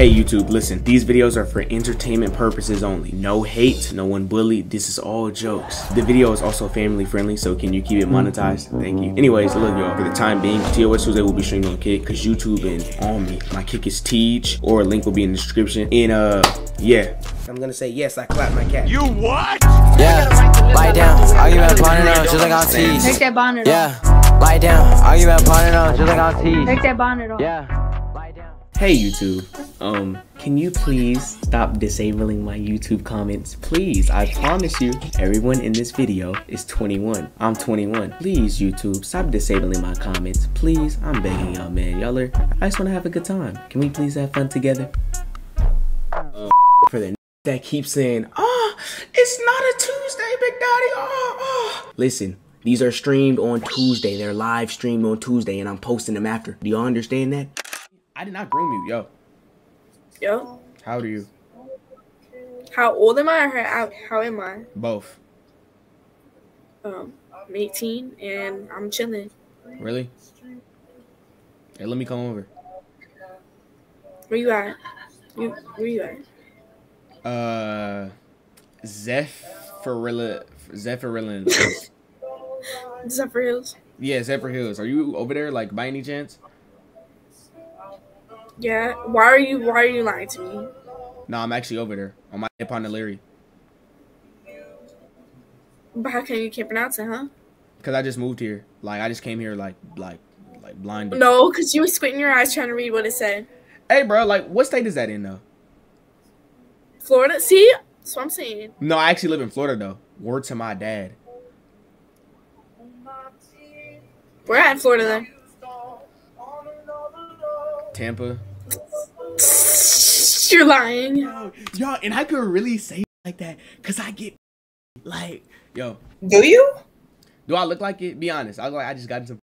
Hey YouTube, listen, these videos are for entertainment purposes only. No hate, no one bullied, this is all jokes. The video is also family friendly, so can you keep it monetized? Thank you. Anyways, look y'all, for the time being, TOS Tuesday will be streamed on Kick, cause YouTube and on me. My Kick is Teige, or a link will be in the description. And uh, yeah. I'm gonna say yes, I clap my cat. You what? Yeah, lie down, argument upon it on, just like on Take tees. that bonnet off. Yeah, lie down, argument upon it on, just like on tees. Take that bonnet off. Yeah, lie down. Hey YouTube, um, can you please stop disabling my YouTube comments? Please, I promise you, everyone in this video is 21. I'm 21. Please, YouTube, stop disabling my comments. Please, I'm begging y'all, man. Y'all are, I just wanna have a good time. Can we please have fun together? For the that keeps saying, oh, it's not a Tuesday, Big Daddy. Oh, oh. Listen, these are streamed on Tuesday. They're live streamed on Tuesday, and I'm posting them after. Do y'all understand that? I did not groom you, yo. Yo, How old are you? how old am I or how, how am I? Both. Um, I'm 18 and I'm chilling. Really? Hey, let me come over. Where you at? You, where you at? Uh, Zephyrilla, Zephyrilla. Zephyrhills. yeah, Zephyrhills. Are you over there, like, by any chance? Yeah. Why are you Why are you lying to me? No, I'm actually over there on my hip on the Leary. But how come you can't pronounce it, huh? Cause I just moved here. Like, I just came here, like, like, like blind. No, because you were squinting your eyes trying to read what it said. Hey, bro, like, what state is that in though? Florida. See, that's what I'm saying. No, I actually live in Florida though. Word to my dad. We're at Florida then. Tampa. You're lying. Yo, yo, and I could really say like that, cause I get like, yo, Do you? do I look like it? Be honest. I look like I just got into.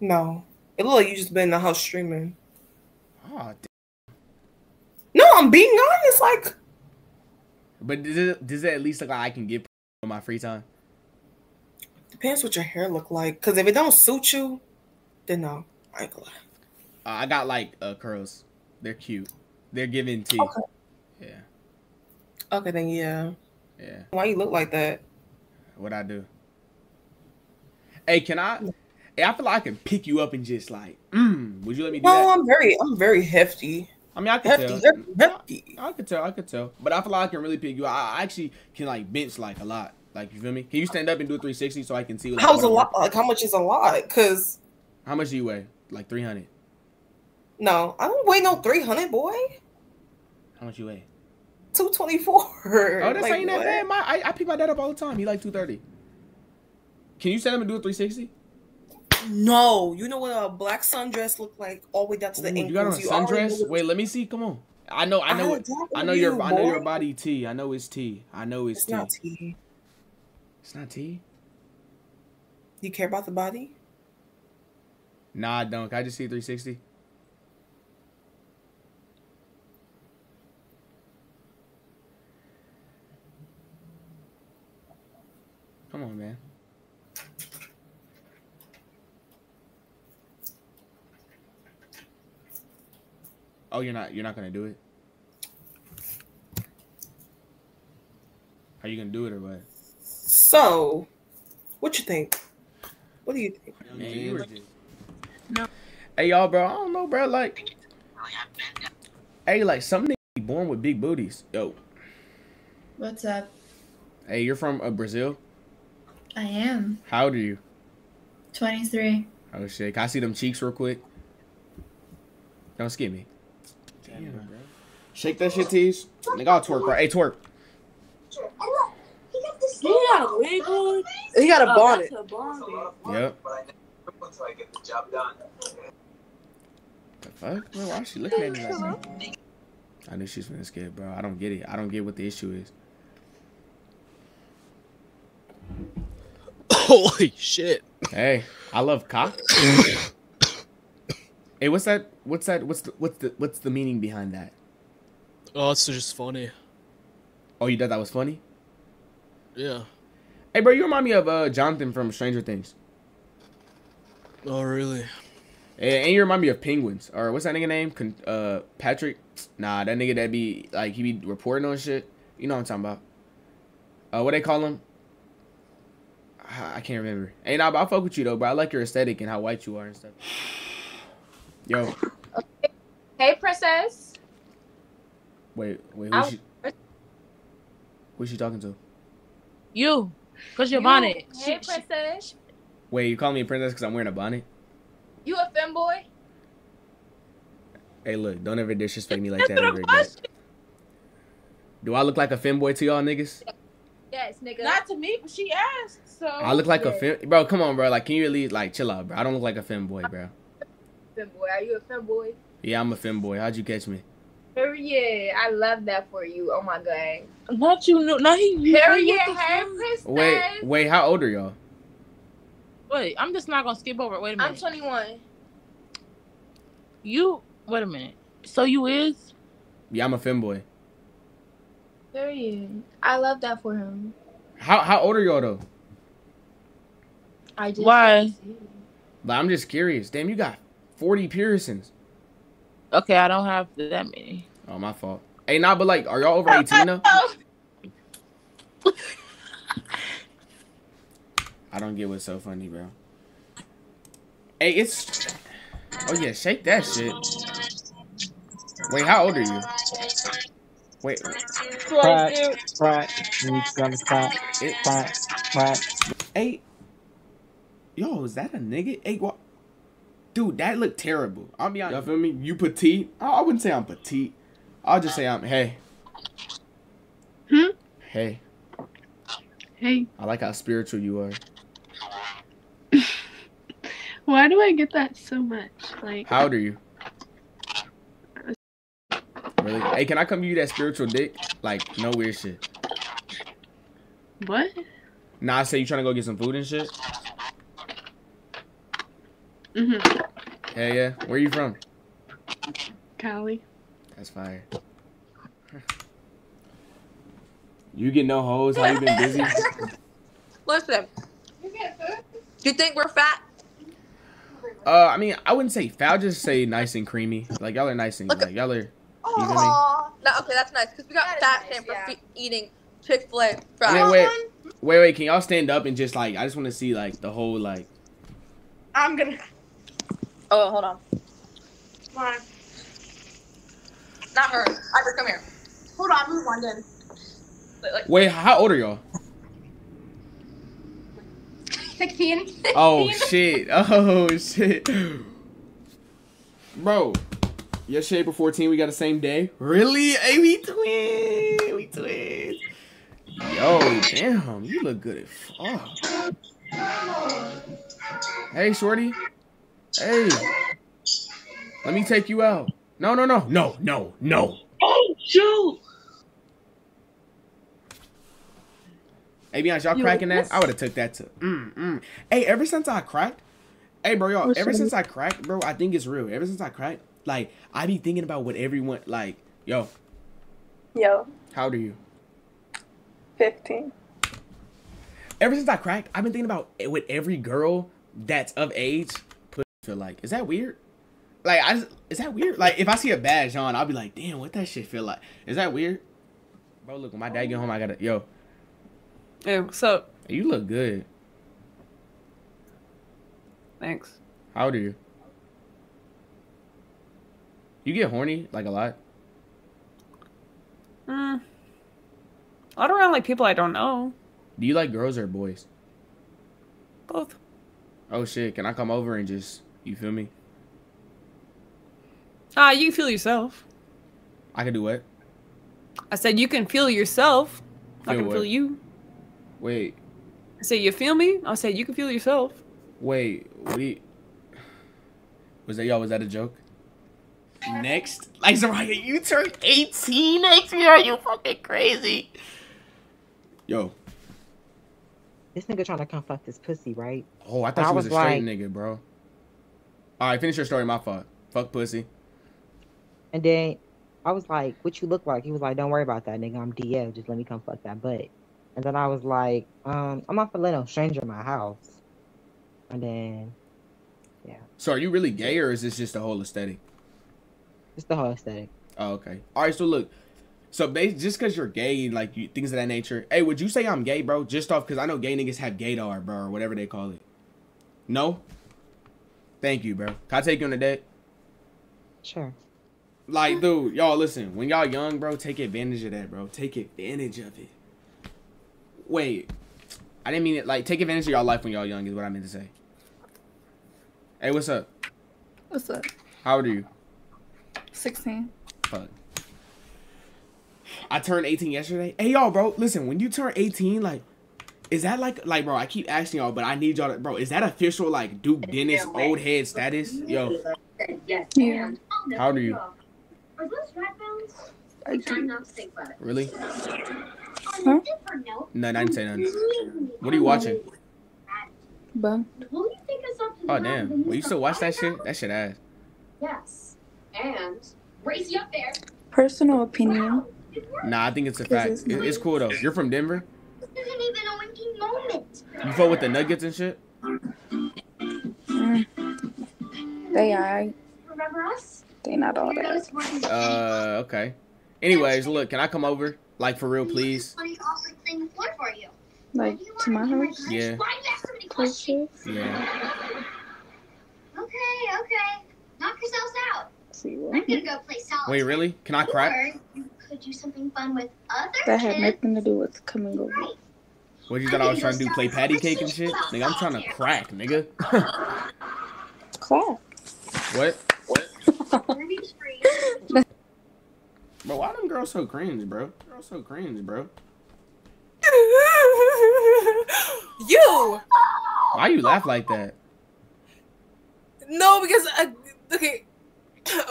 No. It look like you just been in the house streaming. Oh, No, I'm being honest. Like, But does it, does it at least look like I can get on my free time? depends what your hair look like. Cause if it don't suit you, then no. I ain't gonna lie. Uh, I got like uh, curls. They're cute. They're giving tea. Okay. Yeah, Okay, then yeah. yeah. Why you look like that? What I do? Hey, can I? Hey, I feel like I can pick you up and just like, mm, would you let me do No, that? I'm very, I'm very hefty. I mean, I can Hefty, tell. hefty, hefty. I could tell. I could tell. But I feel like I can really pick you. up. I, I actually can like bench like a lot. Like you feel me? Can you stand up and do a 360 so I can see? Like, How's a lot? Like, how much is a lot? Cause How much do you weigh? Like 300. no, I don't weigh no 300, boy. How much you weigh? 224. Oh, that's like, ain't that bad. My, I, I pick my dad up all the time. He like 230. Can you stand him and do a 360? No, you know what a black sundress look like all the way down to the Ooh, ankles. you got on a You sundress? Wait, let me see. Come on. I know. I know. I What, I know know your. you, I know your body T. I know it's T. I know it's It's T. not T. It's not T. You care about the body? Nah, I don't. Can I just see 360? Come on, man. Oh, you're not. You're not gonna do it. Are you gonna do it or what? So, what you think? What do you think? Man, you were just- Hey y'all, bro. I don't know, bro. Like, hey, like some niggas be born with big booties. Yo, What's up? hey, you're from uh, Brazil. I am How old are you? 23. Oh shit, can I see them cheeks real quick? Don't skip me. Damn, bro. Shake that shit, tease. Nigga, I'll twerk, right? Hey, twerk. He got a wig on. He got a Oh, bonnet. that's a bonnet. Yep. The fuck? Bro, why is she looking at me like that? I knew she's finna skip, bro. I don't get it. I don't get what the issue is. Holy shit. Hey, I love cock. hey, what's that? What's that? What's the what's the what's the meaning behind that? Oh, it's just funny. Oh, you thought that was funny? Yeah. Hey, bro, you remind me of uh Jonathan from Stranger Things. Oh, really? And, and you remind me of penguins. Or what's that nigga name? Con- uh, Patrick. Nah, that nigga that be like he be reporting on shit. You know what I'm talking about? Uh, what they call him? I I can't remember. Hey, nah, but I fuck with you though, bro. I like your aesthetic and how white you are and stuff. Yo, Hey, princess. wait, wait, I- who's she? Who's she talking to? You. Cause your You- bonnet. Hey, princess. Wait, you call me a princess because I'm wearing a bonnet? You a femboy? Hey, look, don't ever disrespect me like that ever again. Do I look like a femboy to y'all niggas? Yes, nigga. Not to me, but she asked. So I look like a Yeah. fem, bro. Come on, bro. Like, can you at least like chill out, bro? I don't look like a femboy, bro. femboy. Are you a femboy? Yeah, I'm a femboy. How'd you catch me? Period. I love that for you. Oh my god. not you know not he you Period. the Hey. Wait, wait. How old are y'all? Wait, I'm just not gonna skip over it. Wait a minute. I'm 21. you wait a minute. So you is? Yeah, I'm a femboy. Period. I love that for him. How how old are y'all though? I just Why? Like, I'm just curious. Damn, you got 40 piercings. Okay, I don't have that many. Oh, my fault. Hey, nah, but like, are y'all over 18 though? I don't get what's so funny, bro. Hey, it's. Oh yeah, shake that shit. Wait, how old are you? Wait, Crack, crack, you gonna crack, it, crack, crack. Hey, yo, is that a nigga? Hey, what? Dude, that looked terrible. I'll be honest. You feel me? You petite? I I wouldn't say I'm petite. I'll just say I'm. Hey. Hmm? Hey. Hey, I like how spiritual you are. why do I get that so much? Like, How old are you? Really? Hey, can I come give you that spiritual dick? Like, no weird shit. what? Nah, I say you trying to go get some food and shit? Mm-hmm. Yeah, yeah. Where you from? Cali. That's fire. You get no hoes? How you been busy? Listen. You think we're fat? Uh, I mean, I wouldn't say foul. Just say nice and creamy. Like y'all are nice and like y'all are. Feel me? Aw. No, okay, that's nice because we got fat shame for fe- eating Chick Fil A I fries. mean, wait, wait, wait. Can y'all stand up and just like? I just want to see like the whole like. I'm gonna Oh, hold on. come on. Not her. Iver, come here. Hold on, move on then. Like Wait, how old are y'all? 16. Oh shit! Oh shit! Bro, your shape of fourteen. We got the same day. Really? Hey, we twins. We twins. Yo, damn, you look good as fuck. Hey, shorty. Hey, let me take you out. No, no, no, no, no, no. Oh shoot! Hey, be honest, y'all cracking that? I would have took that too. Mm, mm. Hey, ever since I cracked, hey, bro, y'all. Ever since I cracked, bro, I think it's real. Ever since I cracked, like I be thinking about what everyone like. Yo, Yo, how old are you? 15. Ever since I cracked, I've been thinking about what every girl that's of age put feel like. Is that weird? Like, I just, is that weird? Like, if I see a badge on, I'll be like, damn, what that shit feel like? Is that weird? Bro, look, when my dad get home, I gotta, yo, Hey, what's up? you look good. Thanks. How old are you? You get horny like a lot. Mm. I don't really like people I don't know. Do you like girls or boys? Both. Oh shit, can I come over and just you feel me? Ah, you can feel yourself. I can do what? I said you can feel yourself. Feel I can what? feel you. Wait, I said you feel me. I said you can feel yourself. wait, you Was that y'all was that a joke? Next, like Zariah, you turn 18 next year. Are you fucking crazy? Yo. This nigga trying to come fuck this pussy, right? Oh, I thought you was, was a straight like- nigga, bro. Alright, finish your story, my fault. Fuck pussy. And then I was like, "What you look like?" He was like, "Don't worry about that, nigga. I'm DL. Just let me come fuck that butt." And then I was like, "Um, I'm not gonna let no stranger in my house." And then Yeah. So are you really gay or is this just a whole aesthetic? It's the whole aesthetic. Oh, okay. All right. So look, so bas- just because you're gay and like you, things of that nature. Hey, would you say I'm gay, bro? Just off because I know gay niggas have gaydar, bro, or whatever they call it. No. Thank you, bro. Can I take you on a date? Sure. Like, dude, y'all listen. When y'all young, bro, take advantage of that, bro. Take advantage of it. Wait, I didn't mean it. Like, take advantage of y'all life when y'all young is what I meant to say. Hey, what's up? What's up? How old are you? 16. Fuck. I turned 18 yesterday. Hey, y'all, bro, listen. When you turn 18, like, is that like, like, bro? I keep asking y'all, but I need y'all to, bro. Is that official, like, Duke Dennis old head status? Yo, Yeah. how old are you? Are those headphones? I do. not to think about it. Really? Huh? No, I didn't say nothing. What are you watching? Bum. Will you think? Oh damn. Well, you still watch that shit? That shit ass. Yes. And raise you up there. Personal opinion. Nah, I think it's a fact. it's It- It's cool though. You're from Denver. This isn't even a winking moment. You fuck with the Nuggets and shit. Mm. They alright. Remember us? They not all Weirdos that. Uh, okay. Anyways, look, can I come over? Like for real, please? Funny awkward thing for for you. Like to my house. Yeah. Why you ask so many questions? Yeah. Okay, okay. Knock yourselves out. See I'm gonna go play solitaire. Wait, really? Can I crack? Or you could do something fun with other That had kids. nothing to do with coming over. Right. What you thought I was trying to do? Play patty cake and shit? Nigga, I'm trying to crack, nigga. Clap. what? Ruby's free. Bro, why them girls so cringe, bro? Girls so cringe, bro. you Why you laugh like that? no because uh, okay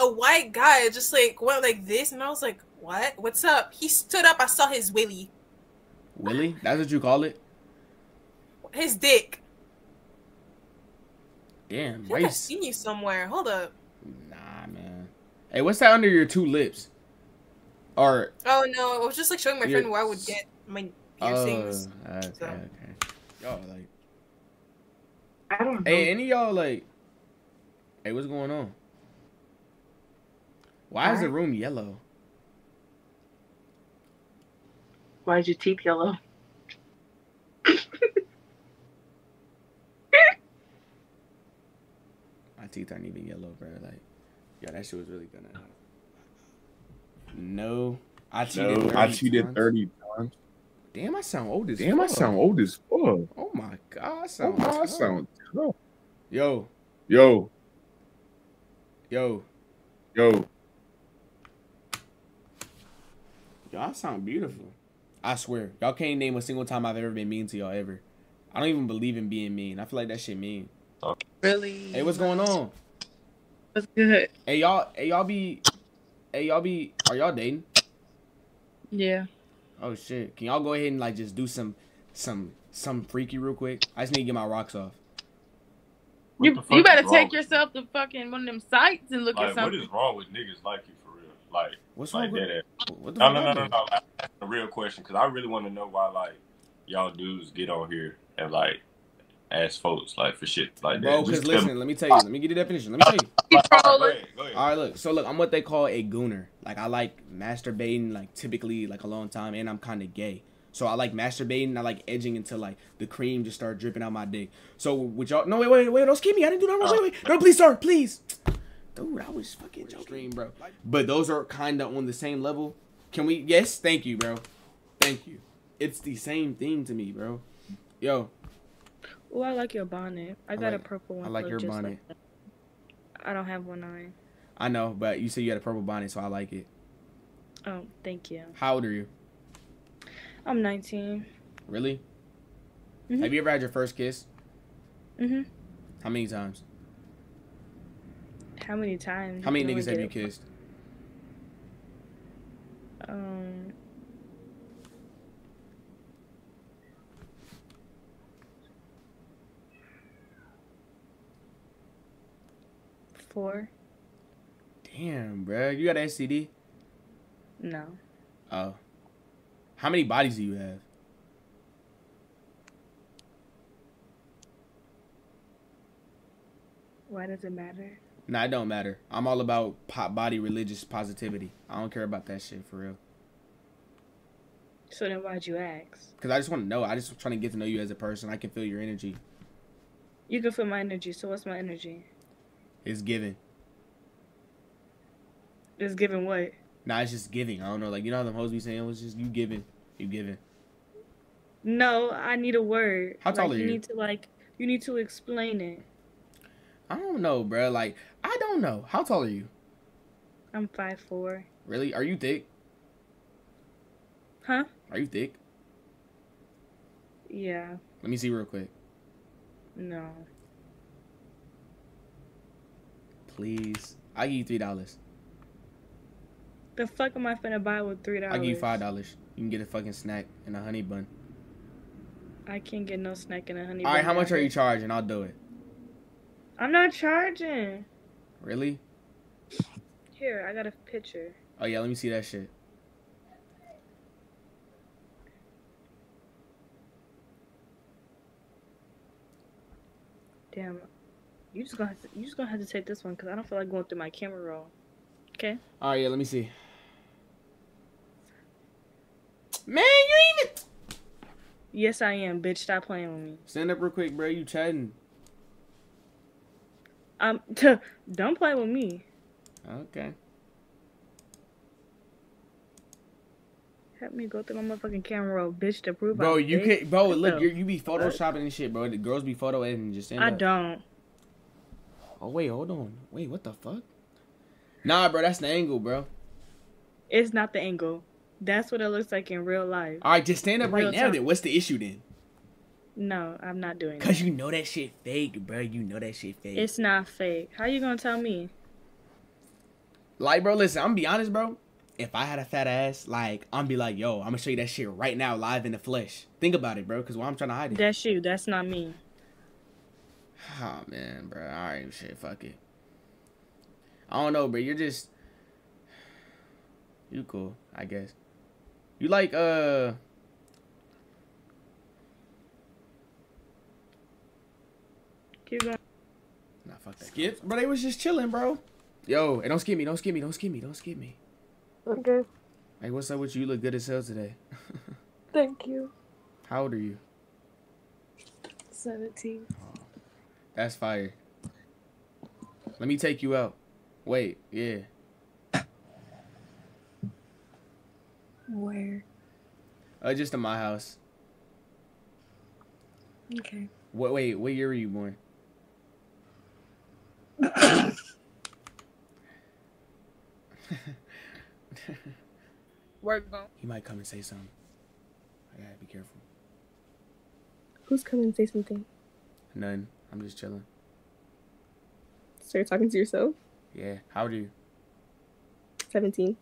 a white guy just like went like this and I was like what what's up he stood up I saw his willy Willie? That's what you call it? his dick Damn, I think I've seen you somewhere hold up Nah, man. Hey, what's that under your two lips? Or oh no I was just like showing my Your- friend where I would get my oh, piercings okay, so. okay. Y'all like, I don't know. hey, any y'all like, hey, what's going on? Why is the room yellow? Why is your teeth yellow? My teeth aren't even yellow, bro. Like, yeah, that shit was really gonna. No, I cheated. No, 30 I cheated times. 30 times. Damn, I sound old as Damn, I sound old as fuck. Oh my god, I sound. Oh, sound. I sound tough. Yo, Yo, yo, yo. Y'all sound beautiful. I swear, y'all can't name a single time I've ever been mean to y'all ever. I don't even believe in being mean. I feel like that shit mean. Really? Hey, what's going on? What's good? Hey y'all, hey y'all be, hey y'all be, are y'all dating? Yeah. Oh shit! Can y'all go ahead and like just do some, some, some freaky real quick? I just need to get my rocks off. You, you better is wrong take yourself to fucking one of them sites and look Like, at something. What is wrong with niggas like you for real? Like, What's like wrong with- that ass. what the no, fuck no, no, no, no. Like, that's a real question because I really want to know why, like, y'all dudes get on here and like ask folks like for shit like that. Bro, because listen, me. let me tell you. Let me get the definition. Let me tell you. All right, go ahead, go ahead. All right, look. So look, I'm what they call a gooner. Like I like masturbating, like typically like a long time, and I'm kind of gay. So I like masturbating. I like edging until like the cream just start dripping out my dick. So with y'all, no wait, wait, wait, don't skip me. I didn't do that. wrong. Wait, wait, no, please, sir, please. Dude, I was fucking joking, bro. But those are kind of on the same level. Can we? Yes, thank you, bro. Thank you. It's the same thing to me, bro. Yo, Oh, I like your bonnet. I I got like- a purple one. I like your just bonnet. that. I don't have one on. I know, but you said you had a purple bonnet, so I like it. Oh, thank you. How old are you? I'm 19. Really? Mhm. Have you ever had your first kiss? Mhm. How many times? How many times? How many niggas have you kissed? Um. Four? Damn, bro. You got an STD? No. Oh. How many bodies do you have? Why does it matter? Nah, it don't matter. I'm all about pop body religious positivity. I don't care about that shit for real. So then why'd you ask? Cause I just want to know. I just trying to get to know you as a person. I can feel your energy. You can feel my energy. So what's my energy? It's giving. It's giving what? Nah, it's just giving. I don't know. Like you know how the hoes be saying oh, it was just you giving, you giving. No, I need a word. How tall like, are you? you? need to like you need to explain it. I don't know, bro. Like I don't know. How tall are you? I'm five four. Really? Are you thick? Huh? Are you thick? Yeah. Let me see real quick. No. Please. I'll give you three dollars. The fuck am I finna buy with three dollars? I'll give you five dollars. You can get a fucking snack and a honey bun. I can't get no snack and a honey. All bun how much are you charging? I'll do it. I'm not charging. Really? Here, I got a picture. Oh yeah, let me see that shit. Damn. You just gonna have to, you just gonna have to take this one because I don't feel like going through my camera roll. Okay. All right, yeah, let me see. Man, you even Yes, I am, bitch. Stop playing with me. stand up real quick, bro. You chatting? Um, don't play with me. Okay. Help me go through my motherfucking camera roll, bitch, to prove Bro, I'm you can bro. Look, you're, you be photoshopping and shit, bro. The girls be photo editing. Just I up. don't. Oh wait, hold on. Wait, what the fuck? Nah, bro, that's the angle, bro. It's not the angle. That's what it looks like in real life. All right, just stand up right now. time. Then what's the issue then? No, I'm not doing it. Cause that. you know that shit fake, bro. You know that shit fake. It's not fake. How you gonna tell me? Like, bro, listen, I'm gonna be honest, bro. If I had a fat ass, like, I'm be like, yo, I'm gonna show you that shit right now, live in the flesh. Think about it, bro, cause why I'm trying to hide it. That's you. That's not me. Oh man, bro. All right, shit, fuck it. I don't know, bro. You're just you cool, I guess. You like uh Keep going. Nah, fuck that. Skip, bro. They was just chilling, bro. Yo, hey, don't skip me, don't skip me, don't skip me, don't skip me. Okay. Hey, what's up with you? You look good as hell today. Thank you. How old are you? Seventeen. That's fire. Let me take you out. Wait, yeah. Where? Uh, just in my house. Okay. What? Wait, what year were you born? Work going. He might come and say something. I gotta be careful. Who's coming to say something? None. I'm just chilling. So you're talking to yourself? Yeah. How old are you? 17.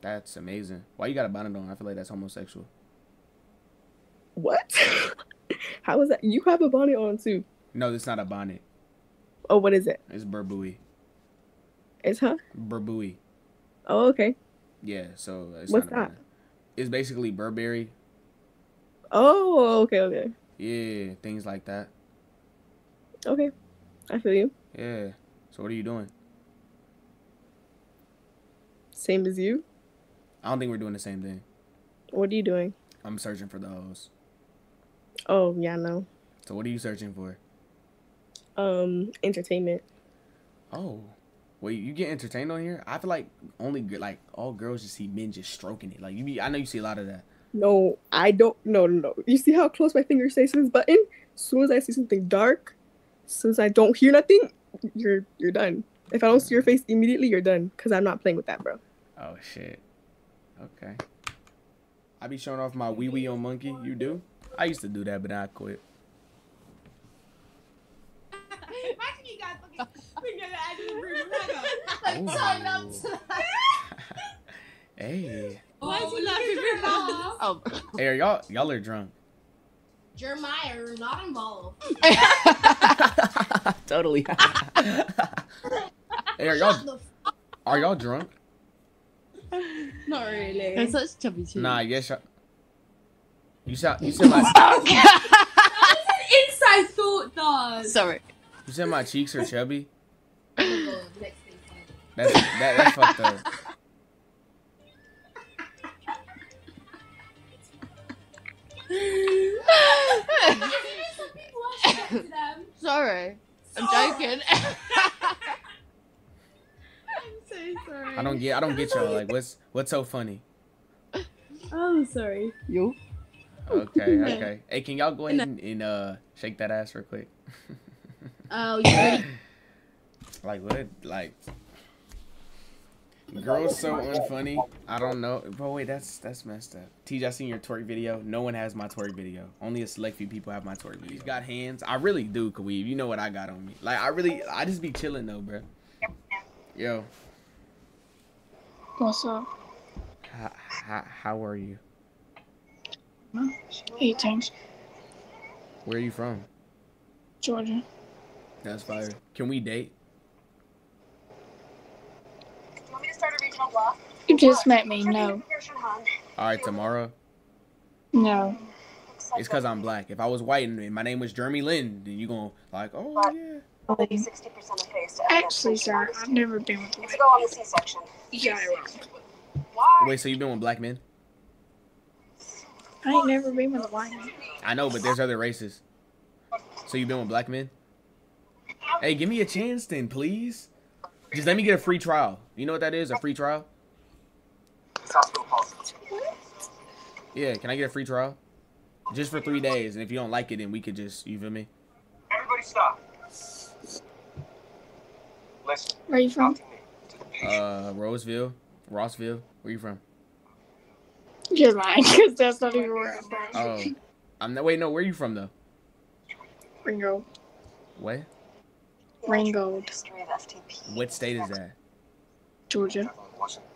That's amazing. Why you got a bonnet on? I feel like that's homosexual. What? How is that? You have a bonnet on too. No, it's not a bonnet. Oh, what is it? It's Burbui. It's huh? Burbui. Oh, okay. Yeah. So it's What's that? It's basically Burberry. Oh, okay, okay. Yeah, things like that. Okay. I feel you. Yeah. So what are you doing? Same as you. I don't think we're doing the same thing. What are you doing? I'm searching for the hoes. Oh, yeah, no. So what are you searching for? Um, entertainment. Oh, wait, you get entertained on here? I feel like only like all girls just see men just stroking it. Like you, be, I know you see a lot of that. No, I don't. No, no, no. You see how close my finger stays to this button? As soon as I see something dark, as soon as I don't hear nothing, you're you're done. If I don't see your face immediately, you're done. Cause I'm not playing with that, bro. Oh shit. Okay. I be showing off my wee wee on monkey. You do? I used to do that, but I quit. Bring your ass in the room. Ooh. Like, oh turn up to Hey. Why is he oh, laughing Oh. Hey, are y'all y'all are drunk. Jeremiah, you're not involved. totally. hey, are y'all are y'all drunk? Not really. They're such chubby cheeks. Nah, yes. y'all- You said you said my Inside thought, though. Sorry. you said my cheeks are chubby. That's that, that's fucked up. Sorry. I'm joking. I'm so sorry. I don't get I don't get y'all. Like what's what's so funny? Oh, sorry. You. Okay, okay. Hey, can y'all go ahead and, and uh shake that ass real quick? Oh, you ready? Like what? Like girls so unfunny. I don't know. But wait, that's that's messed up. TJ, I seen your twerk video. No one has my twerk video. Only a select few people have my twerk video. He's got hands. I really do, Kaweeb. You know what I got on me. Like I really, I just be chilling though, bro. Yo, What's up? how, how, how are you? Eight times. Where are you from? Georgia. That's fire. Can we date? Want me to start a regional block? You just met me. No. All right, tomorrow. No. It's cause I'm black. If I was white and my name was Jeremy Lin, then you gonna like, oh yeah. Only 60% of phase to Actually, sir, I've never been with a Let's go on the C-section. You got it wrong. Wait, so you've been with black men? I ain't never been with a white man. I know, but there's other races. So you've been with black men? Hey, give me a chance then, please. Just let me get a free trial. You know what that is? A free trial? Yeah, can I get a free trial? Just for three days, and if you don't like it, then we could just, you feel me? Everybody stop. Listen. Where you from? Uh, Roseville, Rossville. Where you from? You're lying, because that's not even where I'm from. Oh, I'm not. Wait, no. Where you from though? Ringo. What? Ringo. What state is that? Georgia.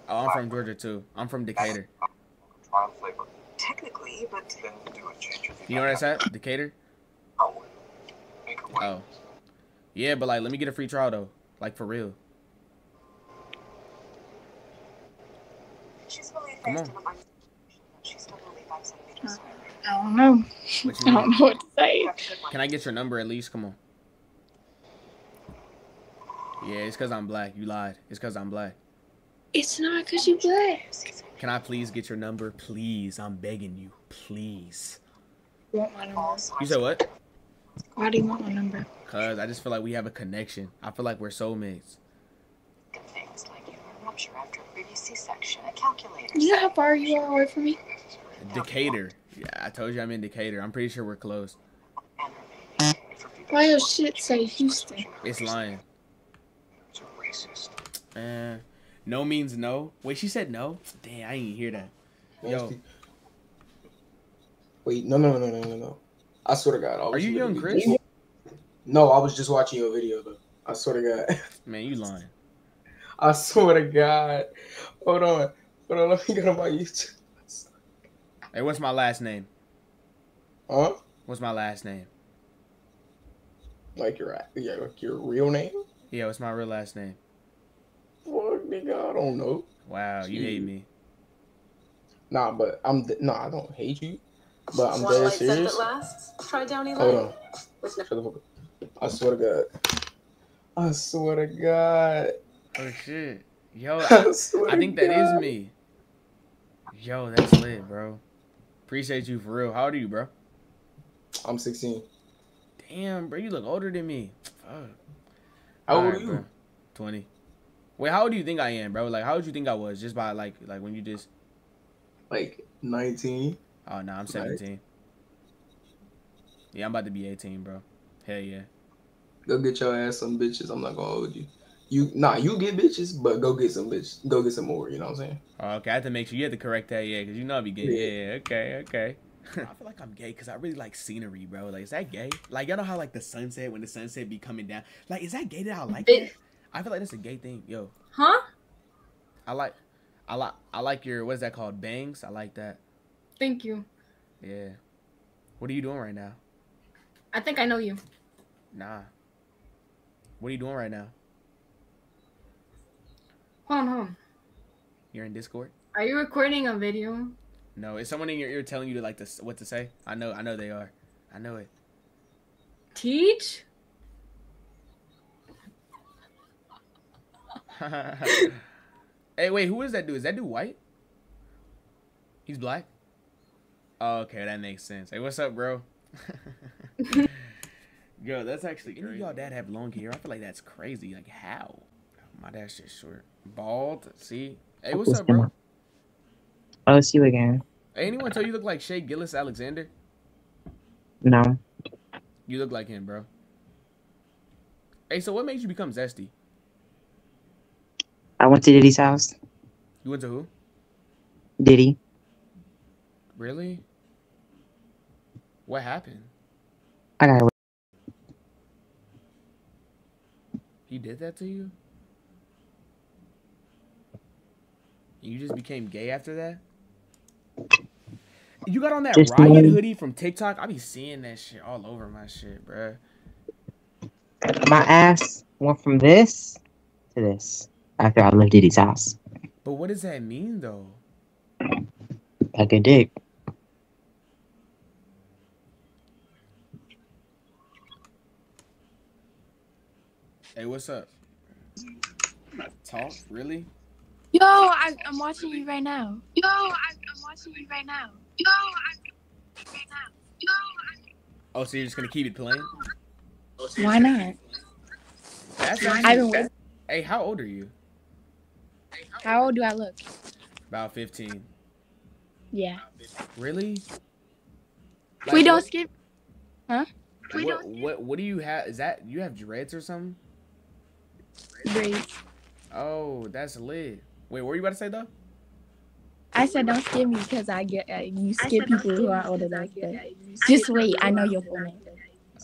Oh, I'm from Georgia too. I'm from Decatur. Technically, but You know what that's at? Decatur. Oh. Yeah, but like, let me get a free trial though. Like for real. she's fully Come on. in the mind. She's still only five centimeters. I don't know. What I don't know what to say. Can I get your number at least? Come on. Yeah, it's cause I'm black. You lied. It's cause I'm black. It's not because you black. Can I please get your number? Please. I'm begging you. Please. You want my number? You said what? Why do you want my number? Cause I just feel like we have a connection. I feel like we're soulmates. Things like your rupture after a previous C-section, a calculator. You know how far you are away from me? Decatur. Yeah, I told you I'm in Decatur. I'm pretty sure we're close. Why your shit say Houston? It's lying. Uh, no means no. Wait, she said no. Damn, I didn't hear that. Yo, Wait, no, no, no, no, no, no. I swear to God. I Are you young, literally- Chris? No, I was just watching your video though. I swear to God. man, you lying. I swear to God. Hold on. Hold on. Let me go to my YouTube. Hey, what's my last name? Huh? What's my last name? Like your yeah, like your real name? Yeah, what's my real last name? Fuck, nigga, I don't know. Wow, you hate me. Nah, but I'm nah, I don't hate you. But I'm One dead light serious. that. Try Downy Hold on. Shut the fuck up. I swear to God. I swear to God. Oh shit. Yo, I I, swear I think to that is me. Yo, that's lit, bro. Appreciate you for real. How old are you, bro? I'm 16. Damn, bro, you look older than me. Fuck. How old Alright, are you? bro. Twenty. Wait, how old do you think I am, bro? Like, how old do you think I was just by like, like when you just? Like 19. Oh no, I'm Right. 17. Yeah, I'm about to be 18, bro. Hell yeah. Go get your ass some bitches. I'm not gonna hold you. You nah, you get bitches, but go get some bitches. Go get some more. You know what I'm saying? Oh, okay, I have to make sure you have to correct that, yeah, because you know I be gay. Yeah. Yeah, okay, okay. I feel like I'm gay because I really like scenery, bro. Like, is that gay? Like, y'all know how like the sunset when the sunset be coming down. Like, is that gay that I like It- that? I feel like that's a gay thing, yo. Huh? I like, I like, I like your what's that called? Bangs. I like that. Thank you. Yeah. What are you doing right now? I think I know you. Nah. What are you doing right now? Hold on, hold on. You're in Discord. Are you recording a video? No, is someone in your ear telling you to like this what to say? I know, I know they are. I know it. Teige? hey, wait, who is that dude? Is that dude white? He's black. Oh, okay, that makes sense. Hey, what's up, bro? Yo, that's actually. Any of y'all dad have long hair? I feel like that's crazy. Like how? My dad's just short, bald. See. Hey, what's up, bro? Oh, see you again. Hey, anyone tell you you look like Shai Gilgeous-Alexander? No. You look like him, bro. Hey, so what made you become zesty? I went to Diddy's house. You went to who? Diddy. Really? What happened? I got He did that to you? You just became gay after that? You got on that Just riot one- hoodie from TikTok? I be seeing that shit all over my shit, bruh. my ass went from this to this after I left Diddy's house. But what does that mean though? Like a dick. Hey, what's up? Talk? Really? Yo, I, I'm watching you right now. Yo, I, I'm watching you right now. Yo, I, right now. Yo, Oh, so you're just gonna keep it playing? Why not? That's I've actually- been waiting. Hey, how old are you? How old do I look? About 15. Yeah. Really? we don't what- skip. Huh? What, what what do you have? Is that you have dreads or something? Braids. Oh, that's lit. Wait, what were you about to say though? I said don't skip me because I get uh, you skip people who are older than that. Just wait. I know your full name.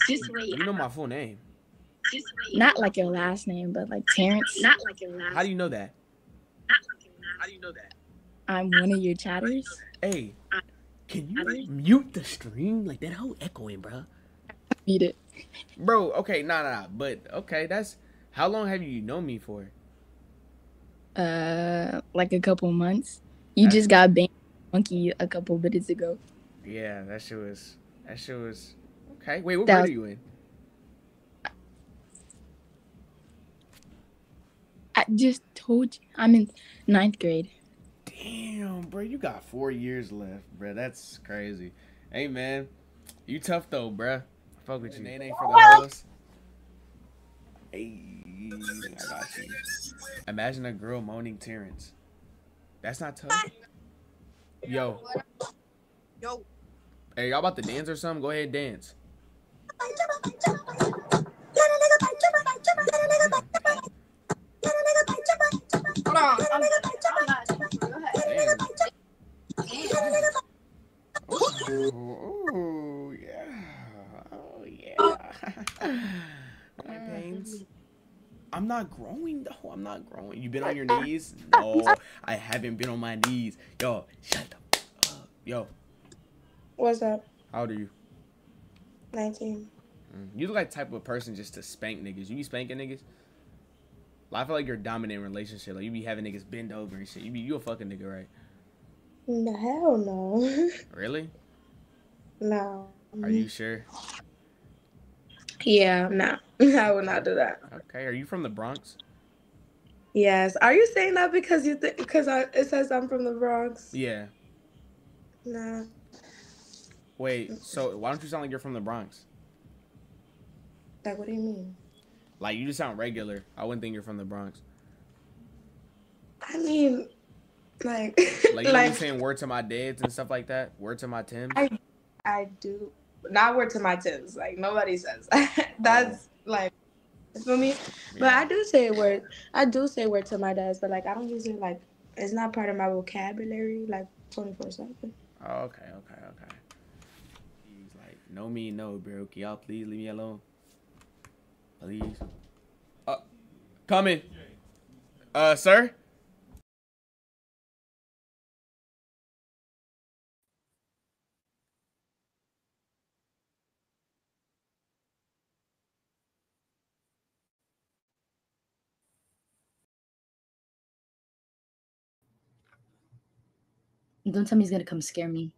Just wait. You know my full name. Not like your last name, but like Terrence. Not like your last. How do you know that? How do you know that? I'm one of your chatters. Hey, can you mute the stream? Like that whole echoing, bro. Beat it. Bro, okay, nah, nah, nah. But okay, that's how long have you known me for? Uh, like a couple months. You just got banned, monkey, a couple minutes ago. Yeah, that shit was that shit was okay. Wait, what That grade was- are you in? Just told you I'm in ninth grade. Damn, bro, you got four years left, bro. That's crazy. Hey, man, you tough though, bro. Fuck with you. Name ain't for the hoes. Hey, I got you. Imagine a girl moaning Terrence. That's not tough. Yo, Yo. hey, y'all about to dance or something? Go ahead, dance. Hold. I'm, I'm not. Oh yeah. Oh yeah. My pains. I'm not growing though. I'm not growing. You been on your knees? No, I haven't been on my knees. Yo, shut the up. Yo, What's up? how old are you? 19. Mm, You look like the type of person just to spank niggas. You be spanking niggas? I feel like you're a dominant relationship. Like you be having niggas bend over and shit. You be you a fucking nigga, right? No, hell no. Really? no. Are you sure? Yeah, no. I would not do that. Okay. Are you from the Bronx? Yes. Are you saying that because you think because I it says I'm from the Bronx? Yeah. Nah. Wait. So why don't you sound like you're from the Bronx? Like what do you mean? Like you just sound regular. I wouldn't think you're from the Bronx. I mean, like, Like you like saying word to my dads and stuff like that. Word to my Tim. I, I do not word to my Tims. Like nobody says that. That's oh. like, you feel me? But I do say word. I do say word to my dads, but like I don't use it like it's not part of my vocabulary like twenty four seven. Oh, okay, okay, okay. He's like, no me, no, bro. Can y'all please leave me alone? Please. Uh, coming. Uh, sir. Don't tell me he's gonna come scare me.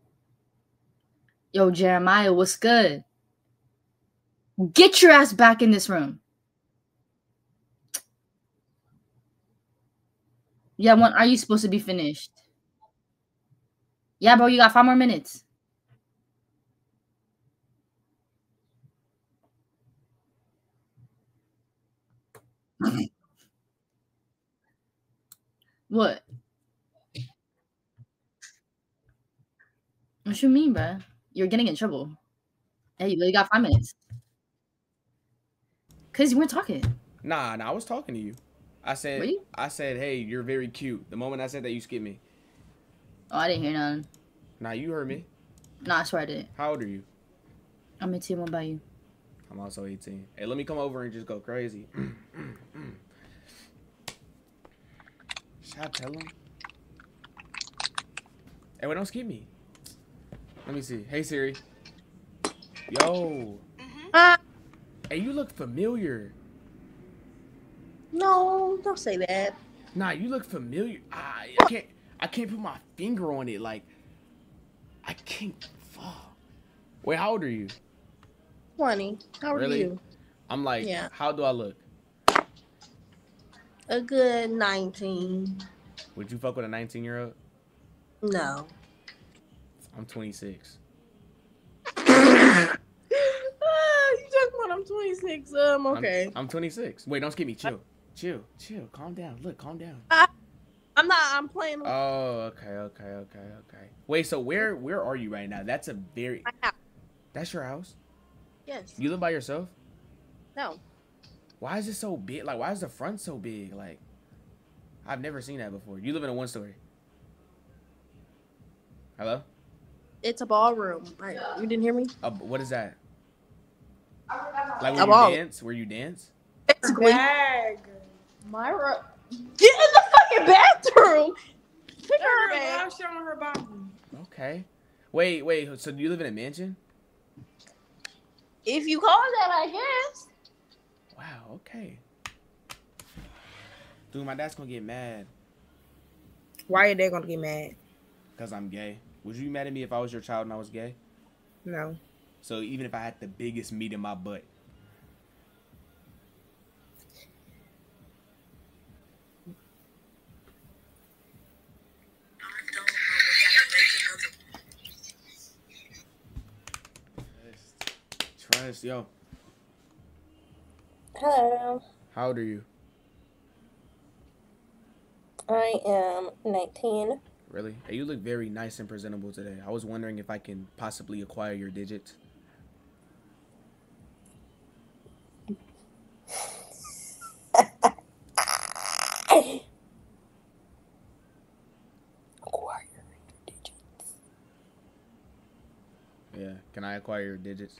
Yo, Jeremiah, what's good? Get your ass back in this room. Yeah, when are you supposed to be finished? Yeah, bro, you got five more minutes. what? What you mean, bro? You're getting in trouble. Hey, you got five minutes. Cause you weren't talking. Nah, nah, I was talking to you. I said, Were you? I said, hey, you're very cute. The moment I said that, you skipped me. Oh, I didn't hear none. Nah, you heard me. Nah, I swear I didn't. How old are you? I'm 18. What about you? I'm also 18. Hey, let me come over and just go crazy. Should I tell him? Hey, wait, don't skip me. Let me see. Hey, Siri. Yo. Mm-hmm. Ah. Hey, you look familiar. No, don't say that. Nah, you look familiar. I, I can't. I can't put my finger on it. Like, I can't. Fuck. Wait, how old are you? 20. How old really? are you? I'm like, Yeah. how do I look? A good 19. Would you fuck with a 19 year old? No. I'm 26. Ah, you talking about I'm 26. Um, I'm- okay. I'm, 26. Wait, don't skip me. Chill. Chill. Chill. Calm down. Look, calm down. I, I'm not, I'm playing. Oh, okay, okay, okay, okay. Wait, so where where are you right now? That's a very. That's your house. Yes. You live by yourself? No. Why is it so big? Like, why is the front so big? Like, I've never seen that before. You live in a one story. Hello? It's a ballroom. Right. You didn't hear me? Uh, what is that? Like A where ball- you dance? Where you dance? Basically. Bag. Myra. Get in the fucking bathroom. Pick her bag. showing her body. Okay. Wait, wait. So do you live in a mansion? If you call that, I guess. Wow. Okay. Dude, my dad's gonna get mad Why are they gonna get mad? because I'm gay. Would you be mad at me if I was your child and I was gay? No. So even if I had the biggest meat in my butt, trust, yo. Hello. How old are you? I am 19. Really? Hey, you look very nice and presentable today. I was wondering if I can possibly acquire your digits. Yeah, can I acquire your digits?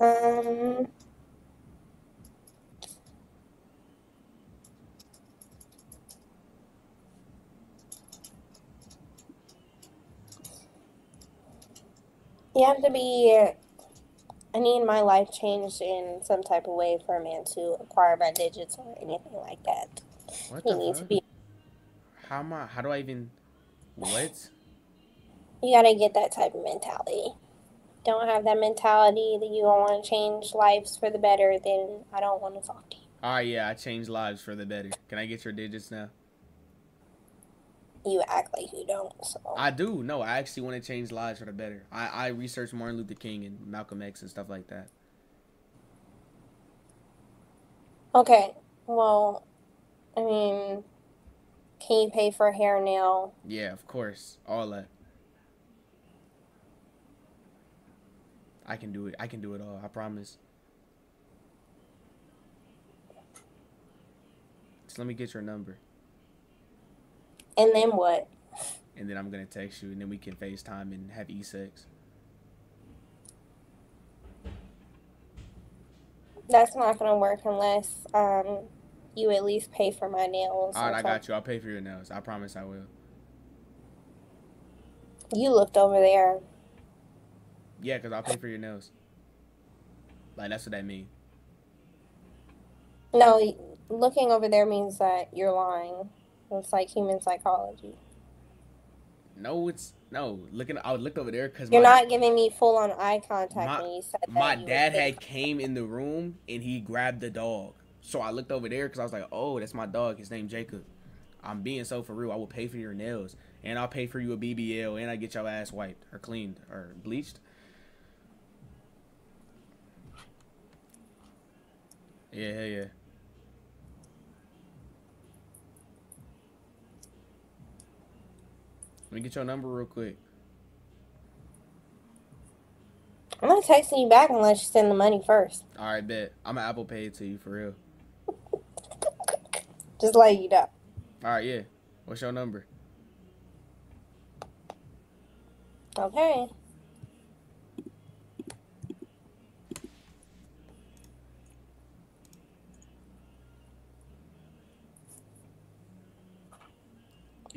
Um. You have to be. I need my life changed in some type of way for a man to acquire my digits or anything like that. What You the need to be. How am I? How do I even? What? You gotta get that type of mentality. Don't have that mentality that you don't want to change lives for the better. Then I don't want to talk to you. All right, yeah, I changed lives for the better. Can I get your digits now? You act like you don't. So I do. No, I actually want to change lives for the better. I, I researched Martin Luther King and Malcolm X and stuff like that. okay. Well, I mean, can you pay for hair, nail? Yeah, of course. All that. I can do it. I can do it all. I promise. Just let me get your number. And then what? And then I'm going to text you. And then we can FaceTime and have e-sex. That's not gonna work unless um you at least pay for my nails. All right, I got you. I'll pay for your nails. I promise I will. You looked over there. Yeah, because I'll pay for your nails. Like, that's what that means. No, looking over there means that you're lying. It's like human psychology. No, it's no. Looking, I looked over there because You're my, not giving me full on eye contact my, when you said that. my dad had came in the room and he grabbed the dog. So I looked over there because I was like, oh, that's my dog. His name Jacob. I'm being so for real. I will pay for your nails, and I'll pay for you a BBL, and I get your ass wiped or cleaned or bleached. Yeah, hell yeah. Let me get your number real quick. I'm not texting you back unless you send the money first. All right, bet. I'm an Apple Pay it to you for real. Just let you know. All right, yeah. What's your number? Okay.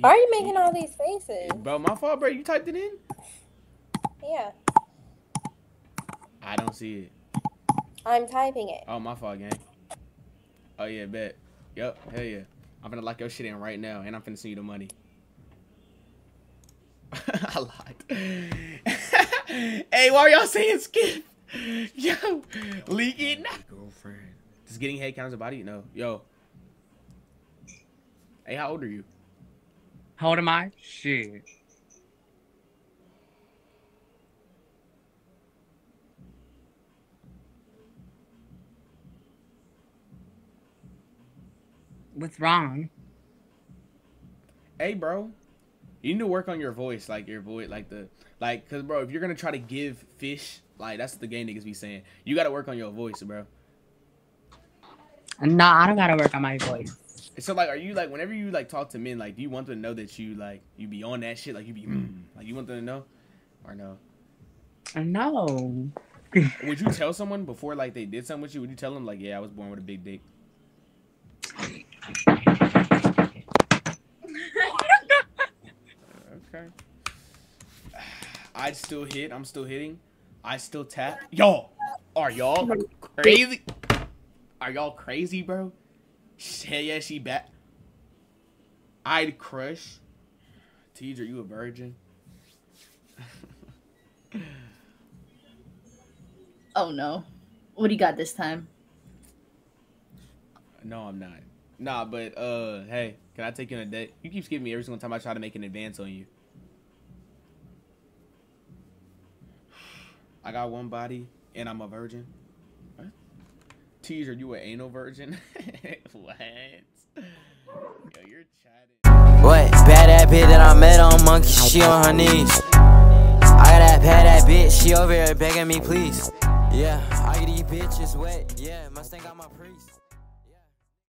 Why are you making all these faces? Bro, my fault, bro. You typed it in? Yeah, I don't see it. I'm typing it. Oh, my fault, gang. Oh, yeah, bet. Yep, hell yeah. I'm gonna lock your shit in right now, and I'm finna send you the money. I lied. hey, why are y'all saying skip? Yo, leaking. Girlfriend. Does getting head count as a body? No. Yo. Hey, how old are you? How old am I? Shit. What's wrong? Hey, bro. You need to work on your voice, like your voice, like the, like, cause bro, if you're gonna try to give fish, like that's the game niggas be saying. You gotta work on your voice, bro. No, I don't gotta work on my voice. So like, are you like, whenever you like talk to men, like, do you want them to know that you like you be on that shit, like you be, mm, like you want them to know, or no? No. Would you tell someone before like they did something with you? Would you tell them like, yeah, I was born with a big dick? okay. I'd still hit. I'm still hitting. I still tap. Y'all, are y'all crazy? Are y'all crazy, bro? She back. I'd crush. Teacher, you a virgin? Oh no. What do you got this time? No, I'm not. Nah, but uh, hey, can I take you on a date? You keep skipping me every single time I try to make an advance on you. I got one body and I'm a virgin. Teaser, you an anal virgin? what? Yo, you're chatting. What? Bad that bitch that I met on Monkey, she on her knees. I got that bad that bitch, she over here begging me please. Yeah, I get these bitches wet. Yeah, Mustang got my priest.